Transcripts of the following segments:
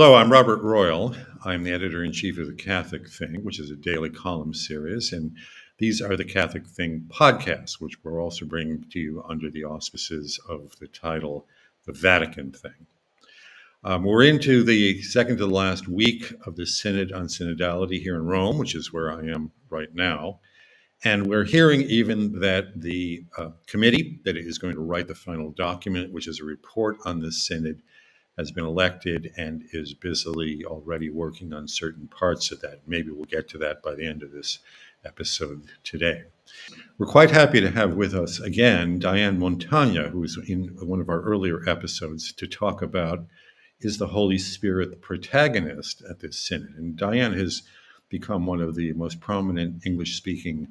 Hello, I'm Robert Royal. I'm the editor in chief of The Catholic Thing, which is a daily column series. And these are the Catholic Thing podcasts, which we're also bringing to you under the auspices of the title The Vatican Thing. Um, we're into the second to the last week of the Synod on Synodality here in Rome, which is where I am right now. And we're hearing even that the uh, committee that is going to write the final document, which is a report on the Synod, has been elected and is busily already working on certain parts of that. Maybe we'll get to that by the end of this episode today. We're quite happy to have with us again Diane Montagna, who was in one of our earlier episodes, to talk about is the Holy Spirit the protagonist at this synod? And Diane has become one of the most prominent English speaking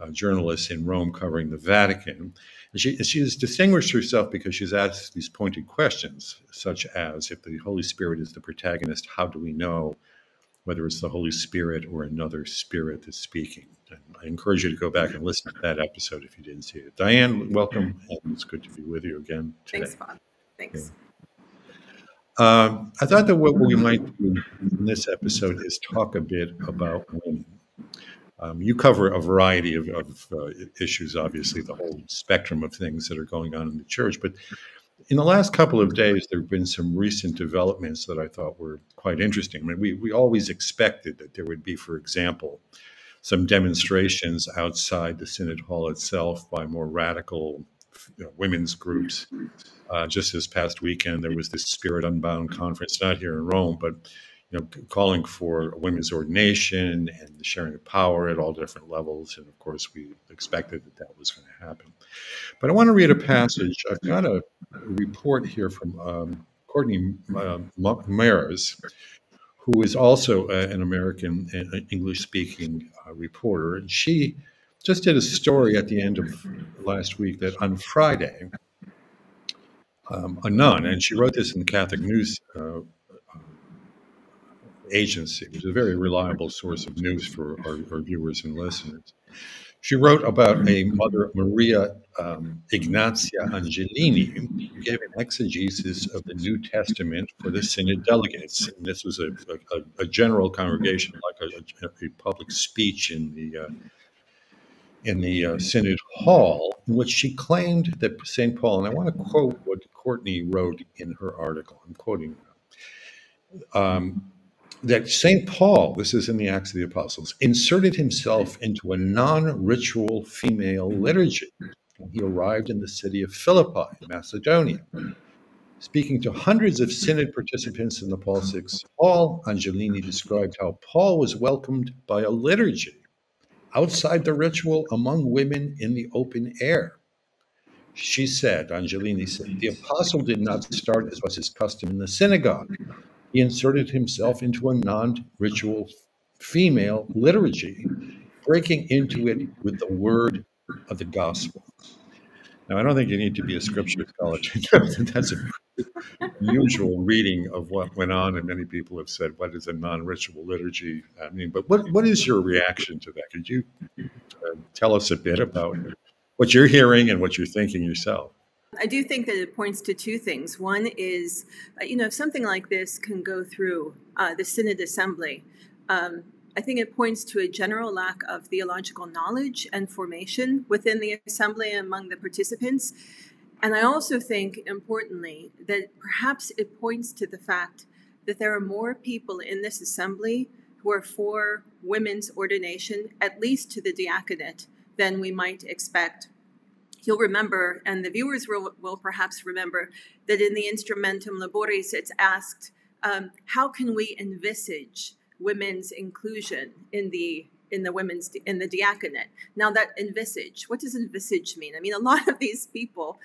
uh, journalists in Rome covering the Vatican. And she, she has distinguished herself because she's asked these pointed questions, such as if the Holy Spirit is the protagonist, how do we know whether it's the Holy Spirit or another spirit that's speaking? And I encourage you to go back and listen to that episode if you didn't see it. Diane, welcome, and it's good to be with you again today. Thanks, Bob. Thanks. Yeah. Um, I thought that what we might do in this episode is talk a bit about women. Um, you cover a variety of, of uh, issues, obviously, the whole spectrum of things that are going on in the church. But in the last couple of days, there have been some recent developments that I thought were quite interesting. I mean, we, we always expected that there would be, for example, some demonstrations outside the Synod Hall itself by more radical you know, women's groups. Uh, just this past weekend, there was this Spirit Unbound conference, not here in Rome, but you know, calling for women's ordination and the sharing of power at all different levels. And of course, we expected that that was going to happen. But I want to read a passage. I've got a report here from um, Courtney uh, Mares, who is also uh, an American uh, English speaking reporter. And she just did a story at the end of last week that on Friday, um, a nun, and she wrote this in the Catholic News uh, agency, which is a very reliable source of news for our, our viewers and listeners. She wrote about a mother, Maria um, Ignazia Angelini, who gave an exegesis of the New Testament for the Synod delegates. And this was a, a, a general congregation, like a, a, public speech in the uh, in the uh, Synod Hall, in which she claimed that St. Paul, and I want to quote what Courtney wrote in her article. I'm quoting. Um, that St. Paul, this is in the Acts of the Apostles, inserted himself into a non ritual female liturgy when he arrived in the city of Philippi, Macedonia. Speaking to hundreds of synod participants in the Paul Six Hall, Angelini described how Paul was welcomed by a liturgy outside the ritual among women in the open air. She said, Angelini said, the apostle did not start as was his custom in the synagogue he inserted himself into a non ritual female liturgy, breaking into it with the word of the gospel. Now, I don't think you need to be a scripture scholar to know that that's a usual reading of what went on, and many people have said, "What is a non-ritual liturgy?" I mean, but what what is your reaction to that? Could you uh, tell us a bit about what you're hearing and what you're thinking yourself? I do think that it points to two things. One is, uh, you know, if something like this can go through uh, the Synod Assembly, um, I think it points to a general lack of theological knowledge and formation within the assembly among the participants. And I also think, importantly, that perhaps it points to the fact that there are more people in this assembly who are for women's ordination, at least to the diaconate, than we might expect you'll remember, and the viewers will, will perhaps remember, that in the Instrumentum Laboris, it's asked, um, how can we envisage women's inclusion in the in the women's in the diaconate? Now that envisage what does envisage mean? I mean a lot of these people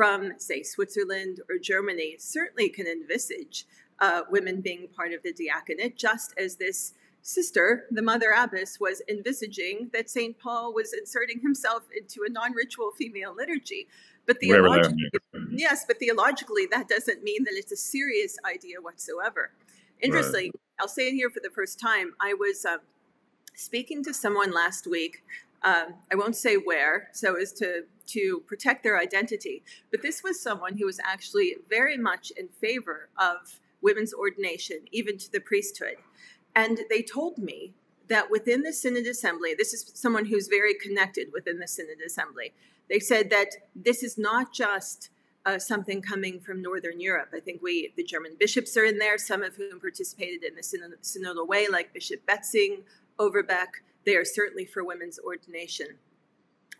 from say switzerland or germany certainly can envisage uh, women being part of the diaconate just as this sister, the mother abbess, was envisaging that St. Paul was inserting himself into a non ritual female liturgy. But theologically, yes, but theologically, that doesn't mean that it's a serious idea whatsoever. Interesting, right. I'll say it here for the first time. I was uh, speaking to someone last week. Um, I won't say where, so as to to protect their identity. But this was someone who was actually very much in favor of women's ordination, even to the priesthood. And they told me that within the Synod Assembly, this is someone who's very connected within the Synod Assembly, they said that this is not just uh, something coming from Northern Europe. I think we, the German bishops are in there, some of whom participated in the synod- synodal way, like Bishop Bätzing, Overbeck. They are certainly for women's ordination.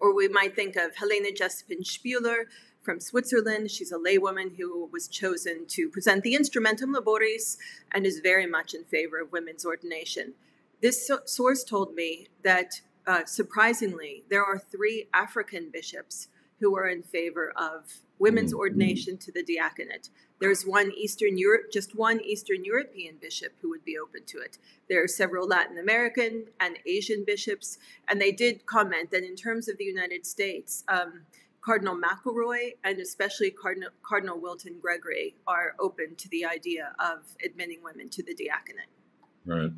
Or we might think of Helena Jeppesen-Spuhler from Switzerland. She's a laywoman who was chosen to present the Instrumentum Laboris and is very much in favor of women's ordination. This so- source told me that, uh, surprisingly, there are three African bishops who are in favor of women's mm-hmm. ordination to the diaconate. There's one Eastern Europe, just one Eastern European bishop who would be open to it. There are several Latin American and Asian bishops, and they did comment that in terms of the United States, um, Cardinal McElroy and especially Cardinal, Cardinal Wilton Gregory are open to the idea of admitting women to the diaconate. Right.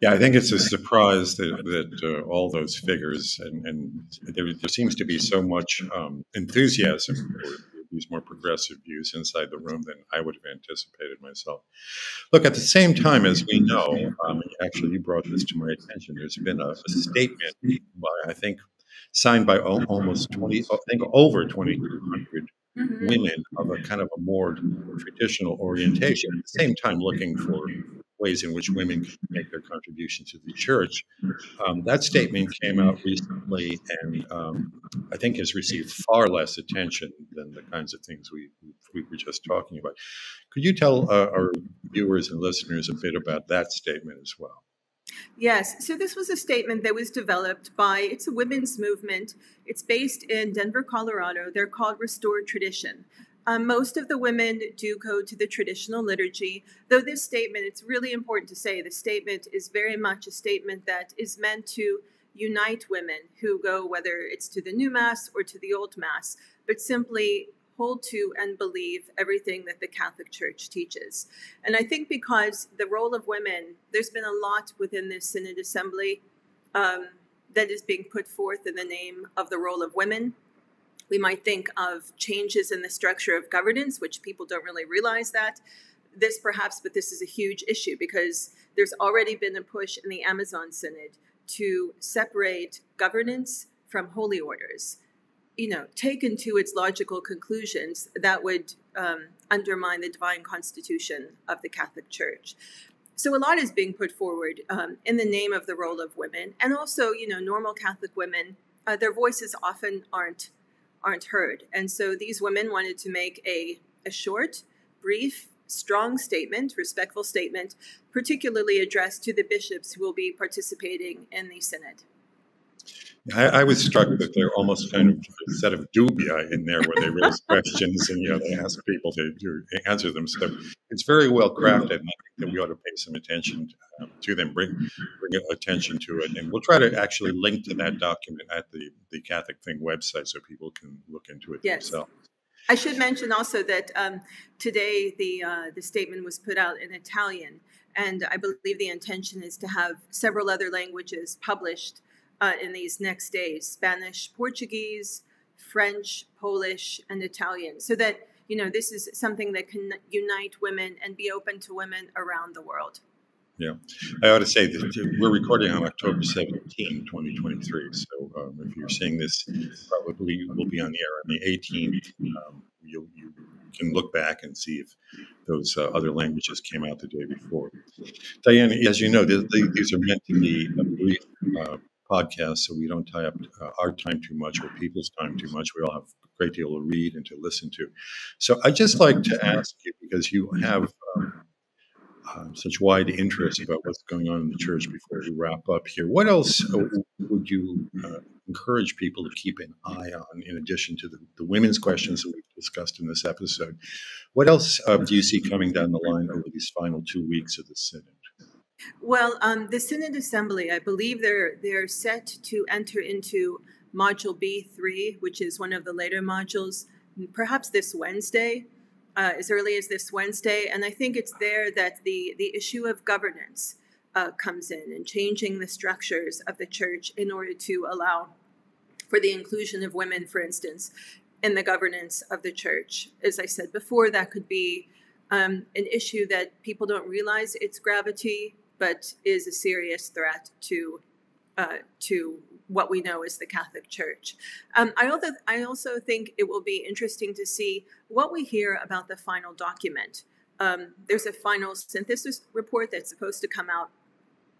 Yeah, I think it's a surprise that, that uh, all those figures and, and there, there, seems to be so much um, enthusiasm for these more progressive views inside the room than I would have anticipated myself. Look, at the same time, as we know, um, actually, you brought this to my attention. There's been a, a statement by, I think, signed by almost 20, I think over 2,200 mm-hmm. women of a kind of a more traditional orientation, at the same time looking for ways in which women can make their contribution to the church. Um, that statement came out recently and um, I think has received far less attention than the kinds of things we, we were just talking about. Could you tell uh, our viewers and listeners a bit about that statement as well? Yes. So this was a statement that was developed by it's a women's movement. It's based in Denver, Colorado. They're called Restored Tradition. Um, most of the women do go to the traditional liturgy, though this statement, it's really important to say, the statement is very much a statement that is meant to unite women who go, whether it's to the new Mass or to the Old Mass, but simply hold to and believe everything that the Catholic Church teaches. And I think because the role of women, there's been a lot within this Synod Assembly um, that is being put forth in the name of the role of women we might think of changes in the structure of governance, which people don't really realize that. This perhaps, but this is a huge issue because there's already been a push in the Amazon Synod to separate governance from holy orders. You know, taken to its logical conclusions, that would um, undermine the divine constitution of the Catholic Church. So a lot is being put forward um, in the name of the role of women, and also, you know, normal Catholic women. Uh, their voices often aren't aren't heard. And so these women wanted to make a, a short, brief, strong statement, respectful statement, particularly addressed to the bishops who will be participating in the synod. I, I, was struck that there almost kind of a set of dubia in there where they raise questions and you know they ask people to, to, answer them. So it's very well crafted, and I think that we ought to pay some attention um, to them, bring bring attention to it, and we'll try to actually link to that document at the the Catholic Thing website so people can look into it yes. themselves. I should mention also that um, today the uh, the statement was put out in Italian, and I believe the intention is to have several other languages published uh, in these next days Spanish, Portuguese, French, Polish, and Italian. So that, you know, this is something that can unite women and be open to women around the world. Yeah, I ought to say that we're recording on October 17, 2023. So um, if you're seeing this, probably will be on the air on the 18th. Um, you, you can look back and see if those uh, other languages came out the day before. Diane, as you know, these are meant to be a brief uh, podcast so we don't tie up uh, our time too much or people's time too much. We all have a great deal to read and to listen to. So I just like to ask you because you have um, um, such wide interest about what's going on in the church before we wrap up here. What else uh, would you uh, encourage people to keep an eye on in addition to the, the, women's questions that we've discussed in this episode? What else uh, do you see coming down the line over these final two weeks of the Synod? Well, um, the Synod Assembly, I believe they're they're set to enter into Module B three, which is one of the later modules, perhaps this Wednesday, uh, as early as this Wednesday, and I think it's there that the the issue of governance uh, comes in and changing the structures of the church in order to allow for the inclusion of women, for instance, in the governance of the church. As I said before, that could be um, an issue that people don't realize its gravity, but is a serious threat to uh, to what we know as the Catholic Church. Um, I also I also think it will be interesting to see what we hear about the final document. Um, there's a final synthesis report that's supposed to come out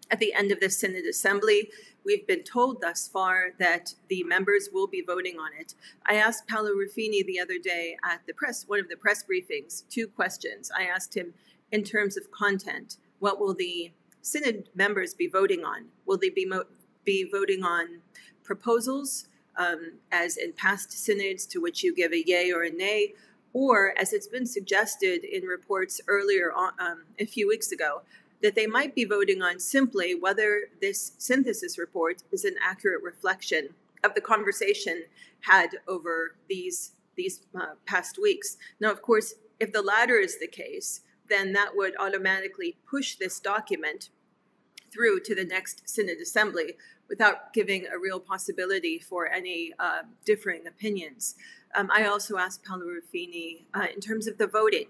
at the end of the Synod Assembly. We've been told thus far that the members will be voting on it. I asked Paolo Ruffini the other day at the press, one of the press briefings, two questions. I asked him in terms of content, what will the Synod members be voting on? Will they be, mo- be voting on proposals, um, as in past synods, to which you give a yay or a nay? Or, as it's been suggested in reports earlier on, um, a few weeks ago, that they might be voting on simply whether this synthesis report is an accurate reflection of the conversation had over these these uh, past weeks. Now, of course, if the latter is the case, then that would automatically push this document through to the next Synod Assembly without giving a real possibility for any uh, differing opinions. Um, I also asked Paolo Ruffini uh, in terms of the voting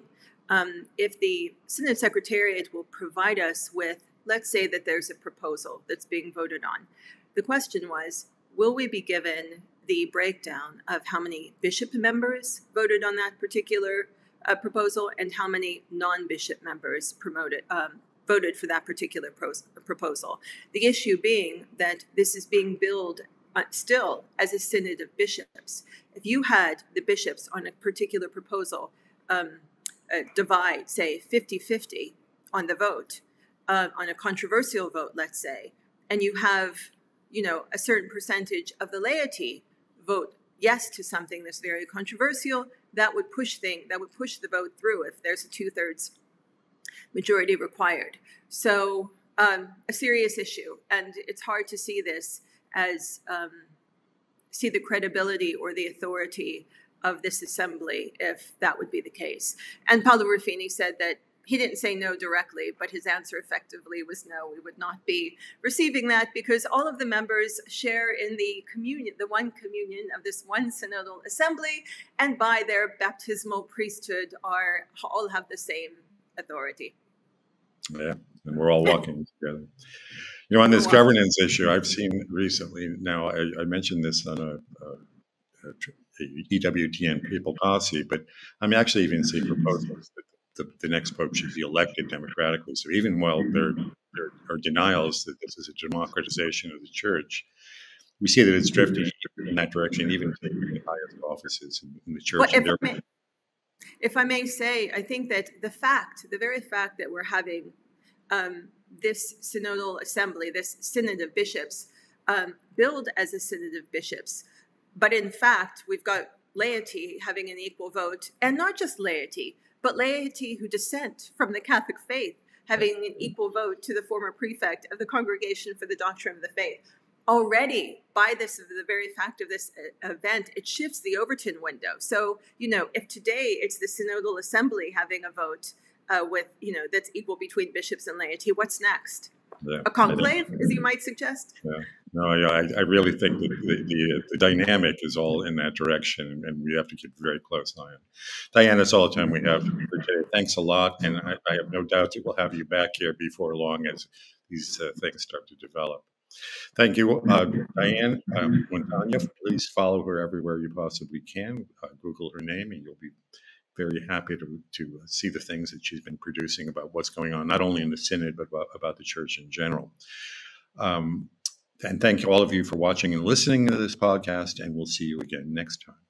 um, if the Synod Secretariat will provide us with, let's say that there's a proposal that's being voted on. The question was, will we be given the breakdown of how many bishop members voted on that particular uh, proposal and how many non-bishop members promoted um, voted for that particular pros- proposal. The issue being that this is being billed uh, still as a synod of bishops. If you had the bishops on a particular proposal um, uh, divide, say 50 50 on the vote, uh, on a controversial vote, let's say, and you have, you know, a certain percentage of the laity vote yes to something that's very controversial, that would push thing that would push the vote through if there's a two thirds majority required. So um, a serious issue, and it's hard to see this as um, see the credibility or the authority of this assembly if that would be the case. And Paolo Ruffini said that he didn't say no directly, but his answer effectively was no. We would not be receiving that because all of the members share in the communion, the one communion of this one synodal assembly, and by their baptismal priesthood are all have the same authority. Yeah, and we're all walking together. You know, on this governance issue, I've seen recently. Now, I, I mentioned this on a, a, a EWTN Papal Posse, but I'm actually even seeing proposals that the, the, next pope should be elected democratically. So even while there, there are denials that this is a democratization of the church, we see that it's drifting in that direction, even taking the highest offices in, in the church. Well, if, I may, if, I may, say, I think that the fact, the very fact that we're having um, this synodal assembly, this synod of bishops, um, billed as a synod of bishops, but in fact, we've got laity having an equal vote, and not just laity, but laity who dissent from the Catholic faith having an equal vote to the former prefect of the Congregation for the Doctrine of the Faith. Already, by this, the very fact of this uh, event, it shifts the Overton window. So, you know, if today it's the Synodal Assembly having a vote uh, with, you know, that's equal between bishops and laity, what's next? Yeah, a conclave, as you might suggest? Yeah. No, I, I really think that the, the, the, dynamic is all in that direction, and we have to keep a very close eye on. Diane, that's all the time we have for today. Thanks a lot, and I, I have no doubt that we'll have you back here before long as these uh, things start to develop. Thank you, uh, Diane um. Please follow her everywhere you possibly can. Uh, Google her name, and you'll be very happy to, to see the things that she's been producing about what's going on, not only in the Synod, but about, about the church in general. Um, and thank you all of you for watching and listening to this podcast, and we'll see you again next time.